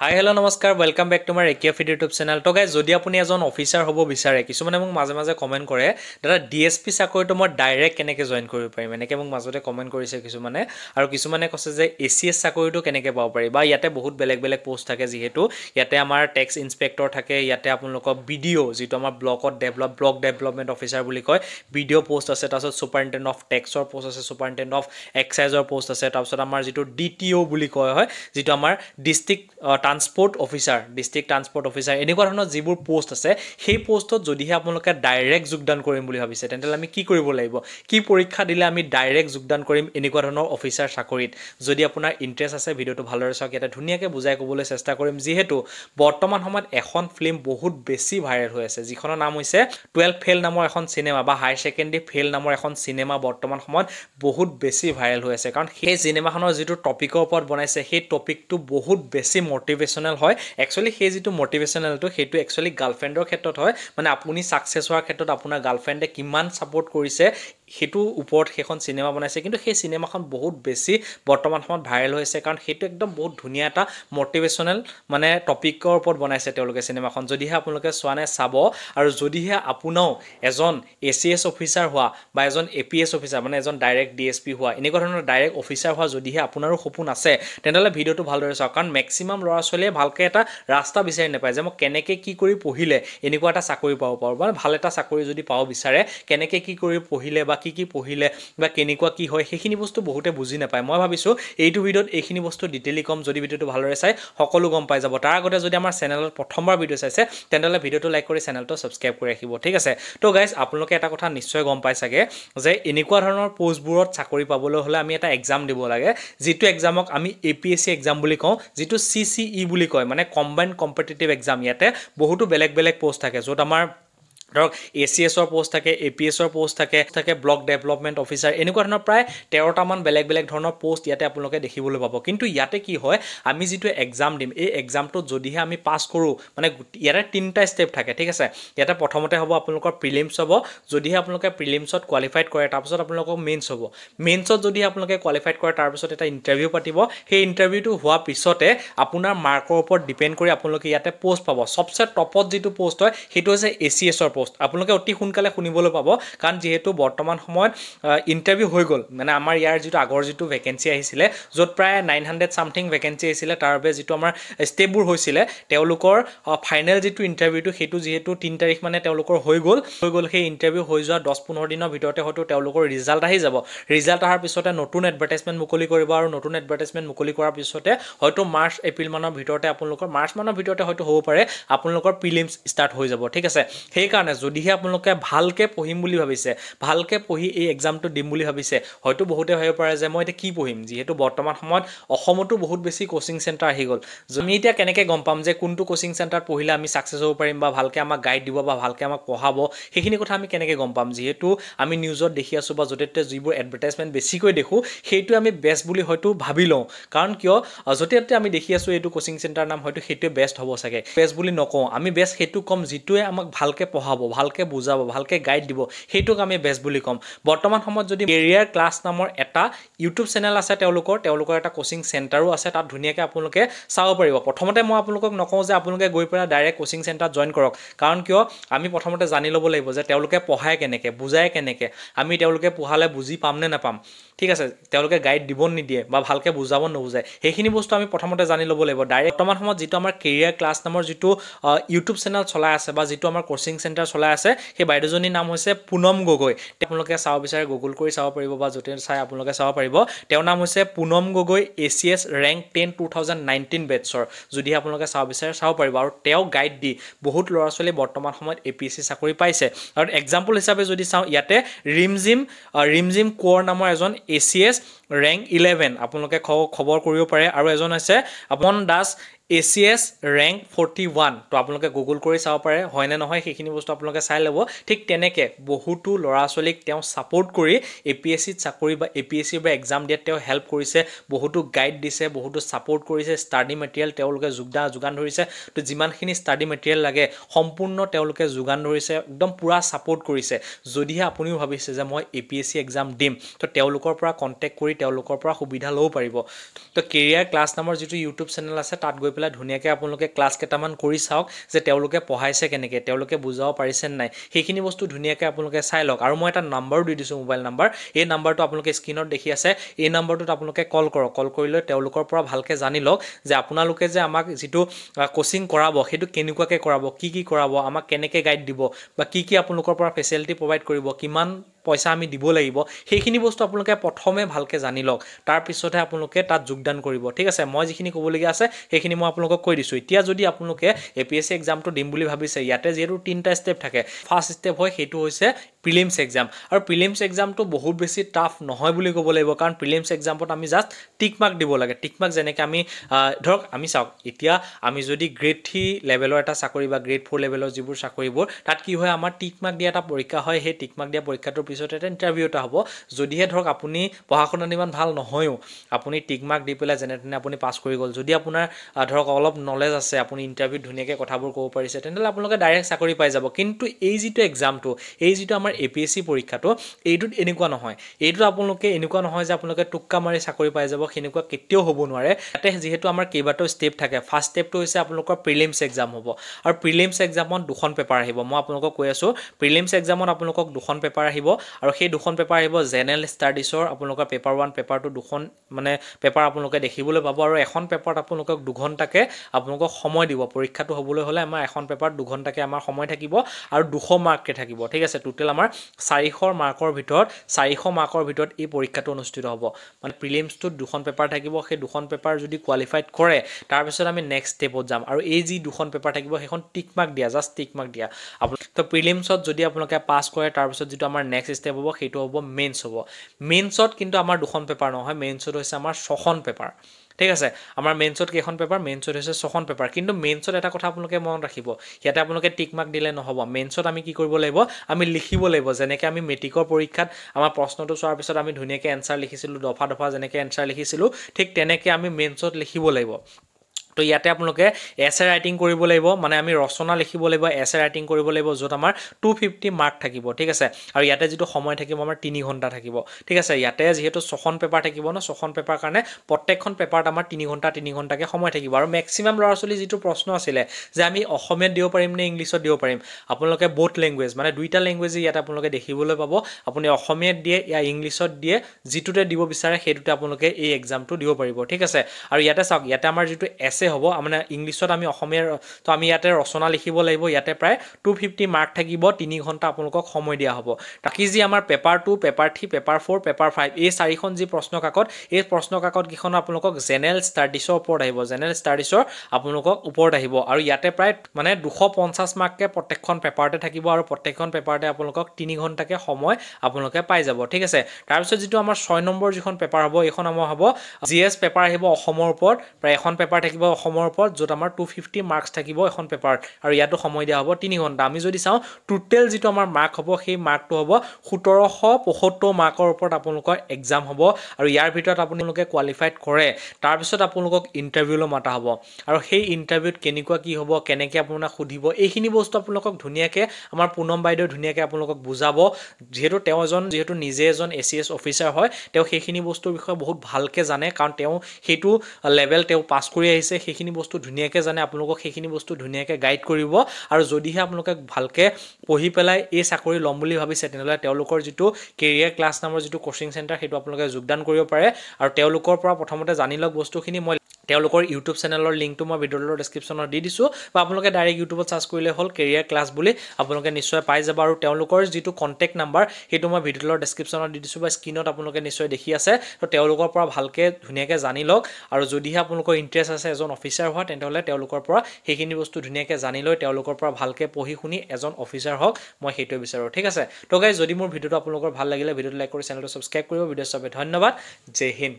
হাই hello নমস্কাৰ welcome back to my ৰেকিয়া feed YouTube channel তো গাইজ যদি আপুনি এজন অফিচাৰ হ'ব বিচাৰে কিছুমানে মোক মাজে মাজে কমেণ্ট কৰে দাদা ডি এছ পি চাকৰিটো মই ডাইৰেক্ট কেনেকৈ জইন কৰিব পাৰিম? এনেকৈ মোক মাজতে কমেণ্ট কৰিছে কিছুমানে আৰু কিছুমানে কৈছে যে এ চি এছ চাকৰিটো কেনেকৈ পাব পাৰি? বা ইয়াতে বহুত বেলেগ বেলেগ পষ্ট থাকে যিহেতু ইয়াতে আমাৰ টেক্স ইনস্পেক্টৰ থাকে ইয়াতে আপোনালোকৰ বি ডি অ' যিটো আমাৰ ব্লকত ডেভেলপ ব্লক ডেভেলপমেণ্ট অফিচাৰ বুলি কয় বি ডি অ' পষ্ট আছে তাৰপিছত ছুপাৰিণ্টেণ্ট অফ টেক্সৰ পষ্ট আছে ছুপাৰিণ্টেণ্ট অফ এক্সাইজৰ পষ্ট আছে তাৰপিছত আমাৰ যিটো ডি টি অ' বুলি কোৱা হয় যিটো আমাৰ district transport officer district transport officer এনেকুৱা ধৰণৰ যিবোৰ পষ্ট আছে সেই পষ্টত যদিহে আপোনালোকে ডাইৰেক্ট যোগদান কৰিম বুলি ভাবিছে তেন্তে আমি কি কৰিব লাগিব? কি পৰীক্ষা দিলে আমি ডাইৰেক্ট যোগদান কৰিম এনেকুৱা ধৰণৰ অফিচাৰ চাকৰিত? যদি আপোনাৰ ইণ্টাৰেষ্ট আছে ভিডিঅ'টো ভালদৰে চাওক ইয়াতে ধুনীয়াকৈ বুজাই ক'বলৈ চেষ্টা কৰিম যিহেতু বৰ্তমান সময়ত এখন ফিল্ম বহুত বেছি ভাইৰেল হৈ আছে যিখনৰ নাম হৈছে টুৱেলভ ফেইল নামৰ এখন চিনেমা বা হায়াৰ ছেকেণ্ডেৰী ফেইল নামৰ এখন চিনেমা বৰ্তমান সময়ত বহুত বেছি ভাইৰেল হৈ আছে। কাৰণ সেই চিনেমাখনৰ যিটো টপিকৰ ওপৰত বনাইছে সেই টপিকটো বহুত বেছি মটিভেশ্যনেল হয়। একচুৱেলি সেই যিটো মটিভেশ্যনেলটো সেইটো একচুৱেলি গাৰ্লফ্ৰেণ্ডৰ ক্ষেত্ৰত হয়। মানে আপুনি ছাকচেছ হোৱাৰ ক্ষেত্ৰত আপোনাৰ গাৰ্লফ্ৰেণ্ডে কিমান ছাপৰ্ট কৰিছে সেইটোৰ ওপৰত সেইখন চিনেমা বনাইছে। কিন্তু সেই চিনেমাখন বহুত বেছি বৰ্তমান সময়ত ভাইৰেল হৈছে কাৰণ সেইটো একদম বহুত ধুনীয়া এটা মটিভেশ্যনেল মানে টপিকৰ ওপৰত বনাইছে তেওঁলোকে চিনেমাখন। যদিহে আপোনালোকে চোৱা নাই চাব। আৰু যদিহে আপোনাও এজন এ চি এছ অফিচাৰ হোৱা বা এজন এ পি এছ অফিচাৰ মানে এজন ডাইৰেক্ট ডি এছ পি হোৱা এনেকুৱা ধৰণৰ ডাইৰেক্ট অফিচাৰ হোৱা যদিহে আপোনাৰো সপোন আছে তেনেহ'লে ভিডিঅ'টো ভালদৰে চাওক। কাৰণ মেক্সিমাম ল'ৰা ছোৱালীয়ে ভালকৈ এটা ৰাস্তা বিচাৰি নাপায় যে মই কেনেকৈ কি কৰি পঢ়িলে এনেকুৱা এটা চাকৰি পাব পাৰোঁ। বা ভাল এটা চাকৰি যদি পাব বিচাৰে কেনেকৈ কি কৰি পঢ়িলে বা কি কি পঢ়িলে বা কেনেকুৱা কি হয় সেইখিনি বস্তু বহুতে বুজি নাপায়। মই ভাবিছোঁ এইটো ভিডিঅ'ত এইখিনি বস্তু ডিটেইলি ক'ম যদি ভিডিঅ'টো ভালদৰে চাই সকলো গম পাই যাব। তাৰ আগতে যদি আমাৰ চেনেলত প্ৰথমবাৰ ভিডিঅ' চাইছে তেনেহ'লে ভিডিঅ'টো লাইক কৰি চেনেলটো ছাবস্ক্ৰাইব কৰি ৰাখিব ঠিক আছে? তো গাইজ আপোনালোকে এটা কথা নিশ্চয় গম পাই চাগে যে এনেকুৱা ধৰণৰ পষ্টবোৰত চাকৰি পাবলৈ হ'লে আমি এটা এক্সাম দিব লাগে যিটো এক্সামক আমি A P S C exam বুলি কওঁ যিটো চি চি ই বুলি কয় মানে কম্বাইণ্ড কম্পিটিটিভ এক্সাম ইয়াতে বহুতো বেলেগ বেলেগ পষ্ট থাকে য'ত আমাৰ ধৰক এ চি এছৰ পষ্ট থাকে এ পি এছৰ পষ্ট থাকে থাকে ব্লক ডেভেলপমেণ্ট অফিচাৰ এনেকুৱা ধৰণৰ প্ৰায় তেৰটামান বেলেগ বেলেগ ধৰণৰ পষ্ট ইয়াতে আপোনালোকে দেখিবলৈ পাব। কিন্তু ইয়াতে কি হয় আমি যিটো এক্সাম দিম এই এক্সামটোত যদিহে আমি পাছ কৰোঁ মানে ইয়াতে তিনিটা ষ্টেপ থাকে ঠিক আছে? ইয়াতে প্ৰথমতে হ'ব আপোনালোকৰ প্ৰিলিমছ হ'ব যদিহে আপোনালোকে প্ৰিলিমছত কোৱালিফাইড কৰে তাৰপিছত আপোনালোকৰ মেইনছ হ'ব। মেইনছত যদি আপোনালোকে কোৱালিফাইড কৰে তাৰপিছত এটা ইণ্টাৰভিউ পাতিব। সেই ইণ্টাৰভিউটো হোৱাৰ পিছতে আপোনাৰ মাৰ্কৰ ওপৰত ডিপেণ্ড কৰি আপোনালোকে ইয়াতে পষ্ট পাব। চবচে টপত যিটো পষ্ট হয় সেইটো হৈছে এ চি এছৰ পষ্ট আপোনালোকে অতি সোনকালে শুনিবলৈ পাব কাৰণ যিহেতু বৰ্তমান সময়ত ইণ্টাৰভিউ হৈ গ'ল। মানে আমাৰ ইয়াৰ যিটো আগৰ যিটো ভেকেঞ্চি আহিছিলে য'ত প্ৰায় নাইন হাণ্ড্ৰেড চামথিং ভেকেঞ্চি আহিছিলে তাৰ বাবে যিটো আমাৰ ষ্টেপবোৰ হৈছিলে তেওঁলোকৰ ফাইনেল যিটো ইণ্টাৰভিউটো সেইটো যিহেতু তিনি তাৰিখ মানে তেওঁলোকৰ হৈ গ'ল। হৈ গ'ল সেই ইণ্টাৰভিউ হৈ যোৱা দহ পোন্ধৰ দিনৰ ভিতৰতে হয়তো তেওঁলোকৰ ৰিজাল্ট আহি যাব। ৰিজাল্ট অহাৰ পিছতে নতুন এডভাৰটাইজমেণ্ট মুকলি কৰিব আৰু নতুন এডভাৰটাইজমেণ্ট মুকলি কৰাৰ পিছতে হয়তো মাৰ্চ এপ্ৰিল মানৰ ভিতৰতে আপোনালোকৰ মাৰ্চ মানৰ ভিতৰতে হয়তো হ'ব পাৰে আপোনালোকৰ প্ৰিলিমছ ষ্টাৰ্ট হৈ যাব। ঠিক আছে? সেইকাৰণে যদিহে আপোনালোকে ভালকৈ পঢ়িম বুলি ভাবিছে ভালকৈ পঢ়ি এই এক্সামটো দিম বুলি ভাবিছে হয়তো বহুতে ভাবিব পাৰে যে মই এতিয়া কি পঢ়িম? যিহেতু বৰ্তমান সময়ত অসমতো বহুত বেছি কচিং চেণ্টাৰ আহি গ'ল। আমি এতিয়া কেনেকৈ গম পাম যে কোনটো কচিং চেণ্টাৰত পঢ়িলে আমি ছাকচেছ হ'ব পাৰিম বা ভালকৈ আমাক গাইড দিব বা ভালকৈ আমাক পঢ়াব? সেইখিনি কথা আমি কেনেকৈ গম পাম? যিহেতু আমি নিউজত দেখি আছোঁ বা য'তে ত'তে যিবোৰ এডভাৰটাইজমেণ্ট বেছিকৈ দেখোঁ সেইটো আমি বেষ্ট বুলি হয়তো ভাবি লওঁ। কাৰণ কিয়? য'তে ত'তে আমি দেখি আছোঁ এইটো কচিং চেণ্টাৰ নাম হয়তো সেইটোৱে বেষ্ট হ'ব চাগে। বেষ্ট বুলি নকওঁ। আমি বেষ্ট সেইটো ক'ম যিটোৱে আমাক ভালকৈ পঢ়াব। ভালকৈ বুজাব ভালকৈ গাইড দিব সেইটোক আমি বেষ্ট বুলি ক'ম। বৰ্তমান সময়ত যদি কেৰিয়াৰ ক্লাছ নামৰ এটা ইউটিউব চেনেল আছে তেওঁলোকৰ তেওঁলোকৰ এটা কচিং চেণ্টাৰো আছে তাত ধুনীয়াকৈ আপোনালোকে চাব পাৰিব। প্ৰথমতে মই আপোনালোকক নকওঁ যে আপোনালোকে গৈ পেলাই ডাইৰেক্ট কচিং চেণ্টাৰত জইন কৰক। কাৰণ কিয়? আমি প্ৰথমতে জানি ল'ব লাগিব যে তেওঁলোকে পঢ়ায় কেনেকৈ বুজায় কেনেকৈ আমি তেওঁলোকে পঢ়ালে বুজি পাম নে নাপাম। ঠিক আছে তেওঁলোকে গাইড দিব নিদিয়ে বা ভালকৈ বুজাব নুবুজায় সেইখিনি বস্তু আমি প্ৰথমতে জানি ল'ব লাগিব। ডাইৰেক্ট বৰ্তমান সময়ত যিটো আমাৰ কেৰিয়াৰ ক্লাছ নামৰ যিটো ইউটিউব চেনেল চলাই আছে বা যিটো আমাৰ কচিং চেণ্টাৰ চলাই আছে। সেই বাইদেউজনীৰ নাম হৈছে পুনম গগৈ। আপোনালোকে চাব বিচাৰে গুগল কৰি চাব পাৰিব বা য'তে চাই আপোনালোকে চাব পাৰিব। তেওঁৰ নাম হৈছে Punam Gogoi A C S rank ten two thousand nineteen বেটছৰ যদিহে আপোনালোকে চাব বিচাৰে চাব পাৰিব। আৰু তেওঁ গাইড দি বহুত ল'ৰা ছোৱালী বৰ্তমান সময়ত এ পি এছ চি চাকৰি পাইছে। আৰু এক্সাম্পল হিচাপে যদি চাওঁ ইয়াতে ৰিমজিম ৰিমজিম কোঁৱৰ নামৰ এজন A C S rank eleven আপোনালোকে খবৰ কৰিব পাৰে। আৰু এজন হৈছে Apon Das A C S rank forty one তো আপোনালোকে গুগল কৰি চাব পাৰে হয়নে নহয় সেইখিনি বস্তু আপোনালোকে চাই ল'ব। ঠিক তেনেকৈ বহুতো ল'ৰা ছোৱালীক তেওঁ ছাপৰ্ট কৰি এ পি এছ চিত চাকৰি বা এ পি এছ চিৰ বা এক্সাম দিয়াত তেওঁ হেল্প কৰিছে বহুতো গাইড দিছে বহুতো ছাপৰ্ট কৰিছে ষ্টাডি মেটেৰিয়েল তেওঁলোকে যোগদান যোগান ধৰিছে। তো যিমানখিনি ষ্টাডি মেটেৰিয়েল লাগে সম্পূৰ্ণ তেওঁলোকে যোগান ধৰিছে একদম পূৰা ছাপৰ্ট কৰিছে। যদিহে আপুনিও ভাবিছে যে মই A P S C exam দিম তো তেওঁলোকৰ পৰা কণ্টেক্ট কৰি তেওঁলোকৰ পৰা সুবিধা ল'ব পাৰিব। তো কেৰিয়াৰ ক্লাছ নামৰ যিটো ইউটিউব চেনেল আছে তাত গৈ পেলাই ধুনীয়াকৈ আপোনালোকে ক্লাছ কেইটামান কৰি চাওক যে তেওঁলোকে পঢ়াইছে কেনেকৈ তেওঁলোকে বুজাব পাৰিছে নাই। সেইখিনি বস্তু ধুনীয়াকৈ আপোনালোকে চাই লওক। আৰু মই এটা নাম্বাৰো দি দিছোঁ মোবাইল নাম্বাৰ এই নাম্বাৰটো আপোনালোকে স্ক্ৰীণত দেখি আছে। এই নাম্বাৰটোত আপোনালোকে কল কৰক। কল কৰিলৈ তেওঁলোকৰ পৰা ভালকৈ জানি লওক যে আপোনালোকে যে আমাক যিটো কোচিং কৰাব সেইটো কেনেকুৱাকৈ কৰাব কি কি কৰাব আমাক কেনেকৈ গাইড দিব বা কি কি আপোনালোকৰ পৰা ফেচিলিটি প্ৰভাইড কৰিব কিমান পইচা আমি দিব লাগিব সেইখিনি বস্তু আপোনালোকে প্ৰথমে ভালকৈ জানি লওক তাৰপিছতহে আপোনালোকে তাত যোগদান কৰিব। ঠিক আছে মই যিখিনি ক'বলগীয়া আছে সেইখিনি মই আপোনালোকক কৈ দিছোঁ। এতিয়া যদি আপোনালোকে এ পি এছ চি এক্সামটো দিম বুলি ভাবিছে ইয়াতে যিহেতু তিনিটা ষ্টেপ থাকে ফাৰ্ষ্ট ষ্টেপ হয় সেইটো হৈছে প্ৰিলিমছ এক্সাম আৰু প্ৰিলিমছ এক্সামটো বহুত বেছি টাফ নহয় বুলি ক'ব লাগিব কাৰণ প্ৰিলিমছ এক্সামত আমি জাষ্ট টিক মাৰ্ক দিব লাগে। টিক মাৰ্ক যেনেকৈ আমি ধৰক আমি চাওক এতিয়া আমি যদি গ্ৰেড থ্ৰী লেভেলৰ এটা চাকৰি বা গ্ৰেড ফ'ৰ লেভেলৰ যিবোৰ চাকৰিবোৰ তাত কি হয় আমাৰ টিক মাৰ্ক দিয়া এটা পৰীক্ষা হয় সেই টিক মাৰ্ক দিয়া পৰীক্ষাটোৰ পিছত এটা ইণ্টাৰভিউ এটা হ'ব। যদিহে ধৰক আপুনি পঢ়া শুনাত ইমান ভাল নহয়ও আপুনি টিক মাৰ্ক দি পেলাই যেনে তেনে আপুনি পাছ কৰি গ'ল। যদি আপোনাৰ ধৰক অলপ নলেজ আছে আপুনি ইণ্টাৰভিউত ধুনীয়াকৈ কথাবোৰ ক'ব পাৰিছে তেনেহ'লে আপোনালোকে ডাইৰেক্ট চাকৰি পাই যাব। কিন্তু এই যিটো এক্সামটো এই যিটো আমাৰ এ পি এছ চি পৰীক্ষাটো এইটোত এনেকুৱা নহয়। এইটোত আপোনালোকে এনেকুৱা নহয় যে আপোনালোকে টোক্কা মাৰি চাকৰি পাই যাব সেনেকুৱা কেতিয়াও হ'ব নোৱাৰে। ইয়াতে যিহেতু আমাৰ কেইবাটাও ষ্টেপ থাকে। ফাৰ্ষ্ট ষ্টেপটো হৈছে আপোনালোকৰ প্ৰিলিমছ এক্সাম হ'ব। আৰু প্ৰিলিমছ এক্সামত দুখন পেপাৰ আহিব। মই আপোনালোকক কৈ আছোঁ প্ৰিলিমছ এক্সামত আপোনালোকক দুখন পেপাৰ আহিব। আৰু সেই দুখন পেপাৰ আহিব জেনেৰেল ষ্টাডিছৰ আপোনালোকৰ পেপাৰ ওৱান পেপাৰ টু দুখন মানে পেপাৰ আপোনালোকে দেখিবলৈ পাব। আৰু এখন পেপাৰত আপোনালোকক দুঘণ্টাকৈ আপোনালোকক সময় দিব। পৰীক্ষাটো হ'বলৈ হ'লে আমাৰ এখন পেপাৰত দুঘণ্টাকৈ আমাৰ সময় থাকিব। আৰু দুশ মাৰ্ককৈ থাকিব। ঠিক আছে? টোটেল আমাৰ চাৰিশ মাৰ্কৰ ভিতৰত চাৰিশ মাৰ্কৰ ভিতৰত এই পৰীক্ষাটো অনুষ্ঠিত হ'ব। মানে প্ৰিলিমছটোত দুখন পেপাৰ থাকিব সেই দুখন পেপাৰ যদি কোৱালিফাইড কৰে তাৰপিছত আমি নেক্সট ষ্টেপত যাম। আৰু এই যি দুখন পেপাৰ থাকিব সেইখন টিক মাৰ্ক দিয়া জাষ্ট টিক মাৰ্ক দিয়া। আপোনাক তো প্ৰিলিমছত যদি আপোনালোকে পাছ কৰে তাৰপিছত যিটো আমাৰ নেক্সট ষ্টেপ হ'ব সেইটো হ'ব মেইনছ হ'ব। মেইনছত কিন্তু আমাৰ দুখন পেপাৰ নহয় মেইনছত হৈছে আমাৰ ছখন পেপাৰ। ঠিক আছে? আমাৰ মেইনছত কেইখন পেপাৰ মেইনছত হৈছে ছখন পেপাৰ কিন্তু মেইনছত এটা কথা আপোনালোকে মনত ৰাখিব ইয়াতে আপোনালোকে টিক মাৰ্ক দিলে নহ'ব। মেইনছত আমি কি কৰিব লাগিব? আমি লিখিব লাগিব যেনেকৈ আমি মেট্ৰিকৰ পৰীক্ষাত আমাৰ প্ৰশ্নটো চোৱাৰ পিছত আমি ধুনীয়াকৈ এনচাৰ লিখিছিলোঁ দফা দফা যেনেকৈ এনচাৰ লিখিছিলোঁ ঠিক তেনেকৈ আমি মেইনছত লিখিব লাগিব। তো ইয়াতে আপোনালোকে এছ ৰাইটিং কৰিব লাগিব মানে আমি ৰচনা লিখিব লাগিব এছ এ ৰাইটিং কৰিব লাগিব য'ত আমাৰ টু ফিফটি মাৰ্ক থাকিব ঠিক আছে? আৰু ইয়াতে যিটো সময় থাকিব আমাৰ তিনি ঘণ্টা থাকিব ঠিক আছে? ইয়াতে যিহেতু ছখন পেপাৰ থাকিব ন ছখন পেপাৰ কাৰণে প্ৰত্যেকখন পেপাৰত আমাৰ তিনি ঘণ্টা তিনি ঘণ্টাকৈ সময় থাকিব। আৰু মেক্সিমাম ল'ৰা ছোৱালী যিটো প্ৰশ্ন আছিলে যে আমি অসমীয়াত দিব পাৰিম নে ইংলিছত দিব পাৰিম আপোনালোকে বহুত লেংগুৱেজ মানে দুইটা লেংগুৱেজে ইয়াতে আপোনালোকে দেখিবলৈ পাব। আপুনি অসমীয়াত দিয়ে ইয়াৰ ইংলিছত দিয়ে যিটোতে দিব বিচাৰে সেইটোতে আপোনালোকে এই এক্সামটো দিব পাৰিব ঠিক আছে? আৰু ইয়াতে চাওক ইয়াতে আমাৰ যিটো এছে হ'ব। মানে ইংলিছত আমি অসমীয়া তো আমি ইয়াতে ৰচনা লিখিব লাগিব। ইয়াতে প্ৰায় টু ফিফটি মাৰ্ক থাকিব। তিনি ঘণ্টা আপোনালোকক সময় দিয়া হ'ব। বাকী যি আমাৰ paper two paper three paper four paper five এই চাৰিখন যি প্ৰশ্ন কাকত এই প্ৰশ্ন কাকতকেইখন আপোনালোকক জেনেৰেল ষ্টাডিছৰ ওপৰত আহিব। জেনেৰেল ষ্টাডিছৰ আপোনালোকক ওপৰত আহিব। আৰু ইয়াতে প্ৰায় মানে দুশ পঞ্চাছ মাৰ্ককৈ প্ৰত্যেকখন পেপাৰতে থাকিব আৰু প্ৰত্যেকখন পেপাৰতে আপোনালোকক তিনি ঘণ্টাকৈ সময় আপোনালোকে পাই যাব। ঠিক আছে? তাৰপিছত যিটো আমাৰ ছয় নম্বৰ যিখন পেপাৰ হ'ব এইখন আমাৰ হ'ব। জি এছ পেপাৰ আহিব অসমৰ ওপৰত। প্ৰায় এখন পেপাৰ থাকিব অসমৰ ওপৰত য'ত আমাৰ টু ফিফটি মাৰ্কছ থাকিব এখন পেপাৰত আৰু ইয়াতো সময় দিয়া হ'ব তিনি ঘণ্টা। আমি যদি চাওঁ টোটেল যিটো আমাৰ মাৰ্ক হ'ব সেই মাৰ্কটো হ'ব সোতৰশ পঁসত্তৰ মাৰ্কৰ ওপৰত আপোনালোকৰ এক্সাম হ'ব। আৰু ইয়াৰ ভিতৰত আপোনালোকে কোৱালিফাইড কৰে। তাৰপিছত আপোনালোকক ইণ্টাৰভিউলৈ মতা হ'ব। আৰু সেই ইণ্টাৰভিউত কেনেকুৱা কি হ'ব কেনেকৈ আপোনাক সুধিব এইখিনি বস্তু আপোনালোকক ধুনীয়াকৈ আমাৰ পুনম বাইদেউ ধুনীয়াকৈ আপোনালোকক বুজাব। যিহেতু তেওঁ এজন যিহেতু নিজে এজন এ চি এছ অফিচাৰ হয় তেওঁ সেইখিনি বস্তুৰ বিষয়ে বহুত ভালকৈ জানে। কাৰণ তেওঁ সেইটো লেভেল তেওঁ পাছ কৰি আহিছে। সেইখিনি বস্তু ধুনীয়াকৈ জানে আপোনালোকক সেইখিনি বস্তু ধুনীয়াকৈ গাইড কৰিব আৰু যদিহে আপোনালোকে ভালকৈ পঢ়ি পেলাই এই চাকৰি ল'ম বুলি ভাবিছে তেনেহ'লে তেওঁলোকৰ যিটো কেৰিয়াৰ ক্লাছ নামৰ যিটো কোচিং চেণ্টাৰ সেইটো আপোনালোকে যোগদান কৰিব পাৰে আৰু তেওঁলোকৰ পৰা প্ৰথমতে জানি লওক বস্তুখিনি মই তেওঁলোকৰ ইউটিউব চেনেলৰ লিংকটো মই ভিডিঅ'ৰ ডেছক্ৰিপশ্যনত দি দিছোঁ বা আপোনালোকে ডাইৰেক্ট ইউটিউবত চাৰ্চ কৰিলে হ'ল কেৰিয়াৰ ক্লাছ বুলি আপোনালোকে নিশ্চয় পাই যাব আৰু তেওঁলোকৰ যিটো কণ্টেক্ট নাম্বাৰ সেইটো মই ভিডিঅ'ৰ ডেছক্ৰিপশ্যনত দি দিছোঁ বা স্ক্ৰীণত আপোনালোকে নিশ্চয় দেখি আছে তো তেওঁলোকৰ পৰা ভালকৈ ধুনীয়াকৈ জানি লওক আৰু যদিহে আপোনালোকৰ ইণ্টাৰেষ্ট আছে এজন অফিচাৰ হোৱা তেতিয়াহ'লে তেওঁলোকৰ পৰা সেইখিনি বস্তু ধুনীয়াকৈ জানি লৈ তেওঁলোকৰ পৰা ভালকৈ পঢ়ি শুনি এজন অফিচাৰ হওক মই সেইটোৱে বিচাৰোঁ। ঠিক আছে? তো গাই যদি মোৰ ভিডিঅ'টো আপোনালোকৰ ভাল লাগিলে ভিডিঅ'টো লাইক কৰি চেনেলটো ছাবস্ক্ৰাইব কৰিব। ভিডিঅ' চবে ধন্যবাদ। জয় হিন্দ।